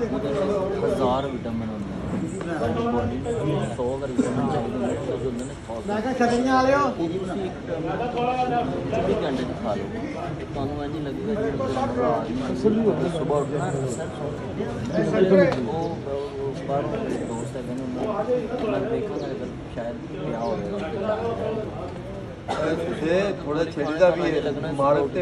ਹਜ਼ਾਰ ਵਿਟਾਮਿਨ ਹੁੰਦੇ ਨੇ ਸਾਡੀ ਬੋਡੀ 100 ਕਰ ਵਿਟਾਮਿਨ ਚਾਹੀਦੇ ਨੇ ਉਹ ਹੁੰਦੇ ਨੇ ਸੌ ਮੈਂ ਕਿਹਾ ਛਕਰੀਆਂ ਵਾਲਿਓ ਇਹ ਜੀ ਤੁਸੀਂ ਇੱਕ ਚੌਵੀ ਘੰਟੇ ਚ ਖਾ ਲਓ ਤੇ ਤੁਹਾਨੂੰ ਇੰਝ ਲੱਗੇਗਾ ਜਿਵੇਂ ਰਾਤ ਨੂੰ ਸਵੇਰ ਉੱਠਣਾ ਉਹ ਉਹ ਬਾਹਰੋਂ ਮੇਰੇ ਦੋਸਤ ਹੈ ਕਹਿੰਦੇ ਉਹਨਾਂ ਮੈਂ ਦੇਖਾਂਗਾ ਅਗਰ ਸ਼ਾਇਦ ਪਿਆ ਹੋਵੇਗਾ तुझे थोड़ा छेड़ीदा भी है मारते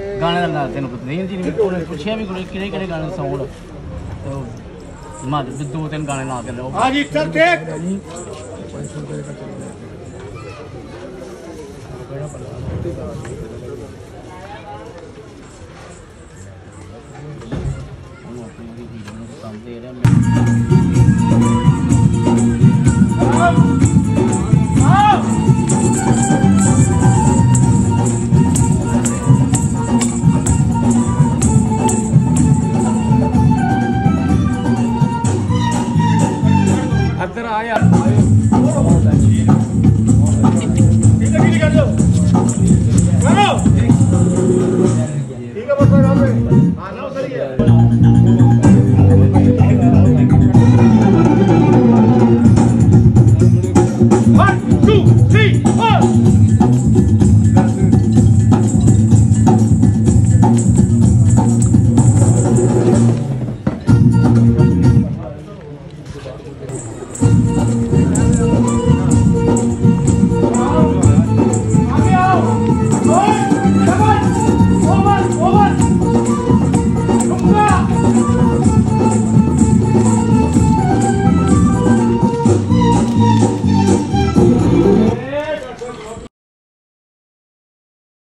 ਗਾਣੇ ਦਾ ਨਾਂ ਤੈਨੂੰ ਪਤਾ ਨਹੀਂ ਜੀ ਨਹੀਂ ਉਹਨੇ ਪੁੱਛਿਆ ਵੀ ਕੋਲੇ ਕਿਹੜੇ ਕਿਹੜੇ ਗਾਣੇ ਸੌਂਡ ਤੇ ਮਾਦੀ ਦੋ ਤਿੰਨ ਗਾਣੇ ਨਾਂ ਤੇ ਲਿਆ ਉਹ ਹਾਂ ਜੀ ਚੱਲ ਦੇਖ ਨੂੰ ਕੰਮ ਦੇ ਰਿਹਾ ਮੈਂ इधर आया One, two, three, four!